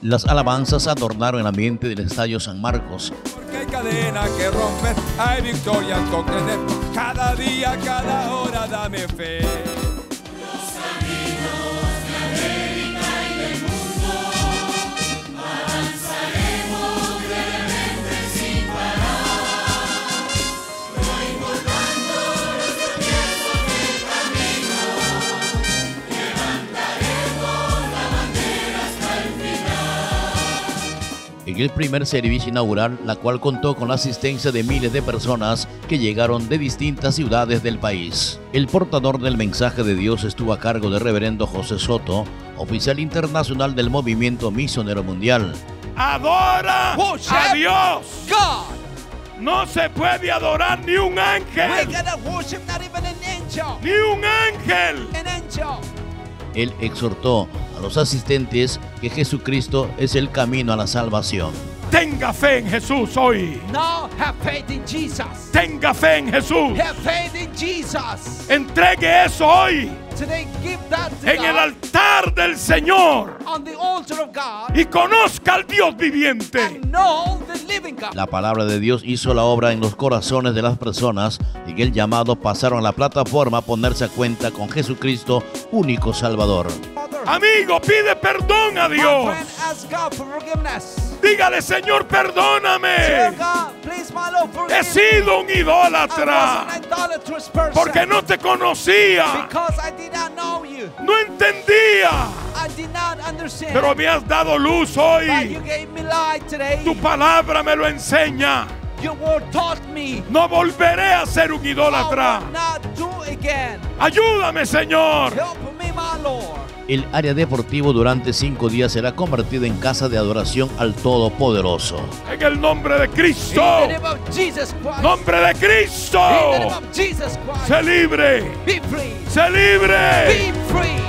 Las alabanzas adornaron el ambiente del Estadio San Marcos. Porque hay cadena que romper, hay victorias con. Cada día, cada hora, dame fe. En el primer servicio inaugural, la cual contó con la asistencia de miles de personas que llegaron de distintas ciudades del país. El portador del mensaje de Dios estuvo a cargo del reverendo José Soto, oficial internacional del movimiento misionero mundial. Adora a Dios. God. No se puede adorar ni un ángel. Ni un ángel. Él exhortó a los asistentes que Jesucristo es el camino a la salvación. Tenga fe en Jesús hoy. Now have faith in Jesus. Tenga fe en Jesús. Have faith in Jesus. Entregue eso hoy Today give that to en el altar del Señor on the altar of God y conozca al Dios viviente. and know the living God. La palabra de Dios hizo la obra en los corazones de las personas y en el llamado pasaron a la plataforma a ponerse a cuenta con Jesucristo, único Salvador. Amigo, pide perdón a Dios. Dígale, Señor, perdóname. He sido un idólatra porque no te conocía. Because I did not know you. No entendía. I did not understand. Pero me has dado luz hoy. gave me light today. Tu palabra me lo enseña. No volveré a ser un idólatra. Ayúdame, Señor. El área deportivo durante cinco días será convertida en casa de adoración al Todopoderoso. En el nombre de Cristo. Christ. Nombre de Cristo. Christ. Sé libre. Be free. Sé libre. Be free.